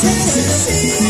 Tennessee.